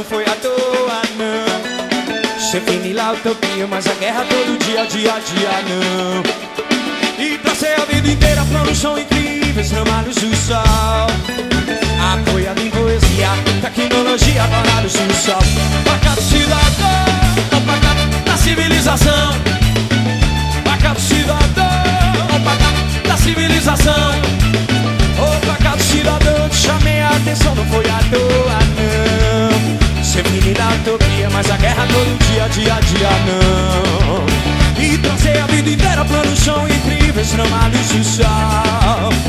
não foi à toa, não. Você fini lá utopia, mas a guerra todo dia, dia a dia, não. E tracei a vida inteira, planos são incríveis, trabalhos do sol. Apoiado em poesia, tecnologia, parados dia, a dia, não. E tracei a vida inteira, planos são incríveis, tramados do sol.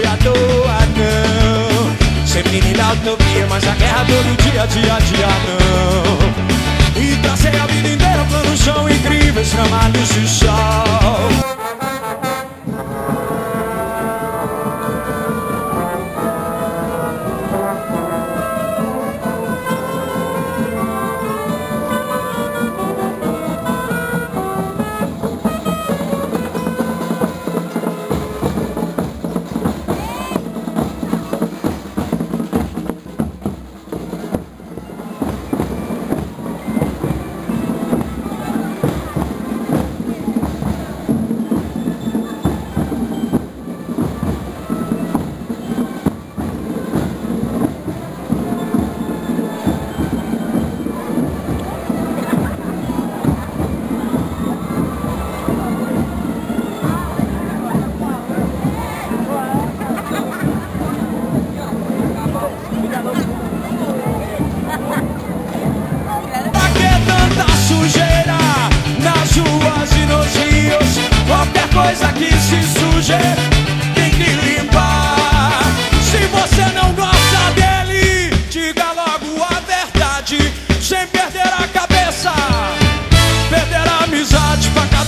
Foi à toa, não. Sempre menina utopia, mas a guerra todo dia, dia dia, não. sujeira tem que limpar. Se você não gosta dele, diga logo a verdade, sem perder a cabeça, perder a amizade pra cada